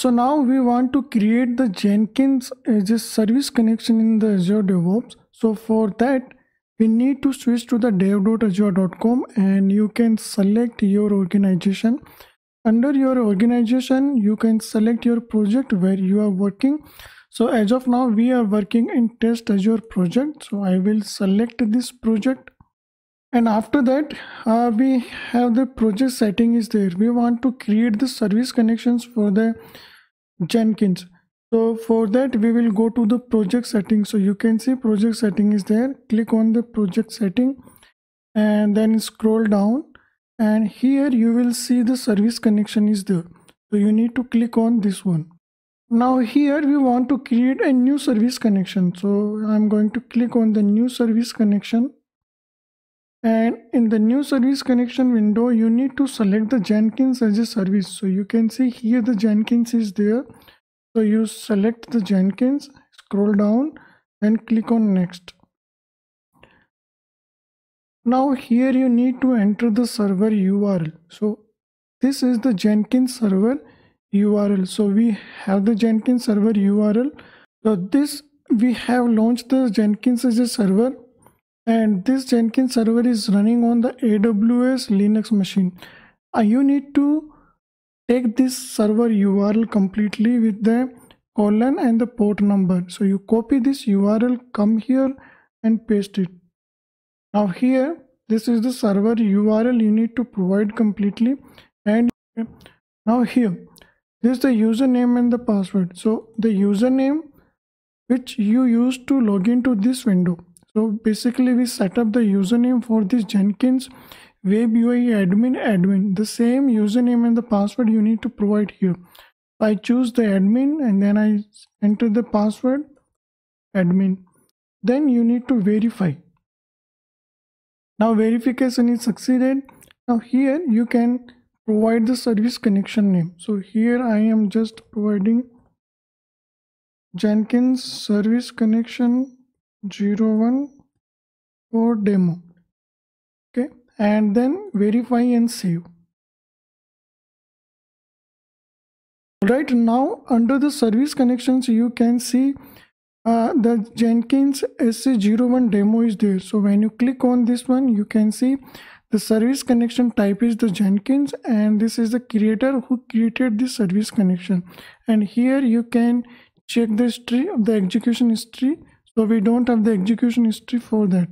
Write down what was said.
So now we want to create the Jenkins as a service connection in the Azure DevOps. So for that, we need to switch to the dev.azure.com and you can select your organization. Under your organization, you can select your project where you are working. So as of now, we are working in test Azure project. So I will select this project and after that uh, we have the project setting is there we want to create the service connections for the jenkins. So for that we will go to the project setting so you can see project setting is there. Click on the project setting and then scroll down. And here you will see the service connection is there. So you need to click on this one. Now here we want to create a new service connection. So i'm going to click on the new service connection and in the new service connection window you need to select the jenkins as a service. So you can see here the jenkins is there. So you select the jenkins scroll down and click on next. Now here you need to enter the server url so this is the jenkins server url so we have the jenkins server url so this we have launched the jenkins as a server and this Jenkins server is running on the AWS Linux machine. Uh, you need to take this server URL completely with the colon and the port number. So you copy this URL, come here and paste it. Now here, this is the server URL you need to provide completely. And now here, this is the username and the password. So the username which you use to log into this window so basically we set up the username for this Jenkins web UI admin admin. The same username and the password you need to provide here. I choose the admin and then I enter the password admin. Then you need to verify. Now verification is succeeded. Now here you can provide the service connection name. So here I am just providing Jenkins service connection 01 for demo. Okay and then verify and save. Right now under the service connections you can see uh, the Jenkins SC01 demo is there. So when you click on this one you can see the service connection type is the Jenkins and this is the creator who created this service connection. And here you can check the history of the execution history so we don't have the execution history for that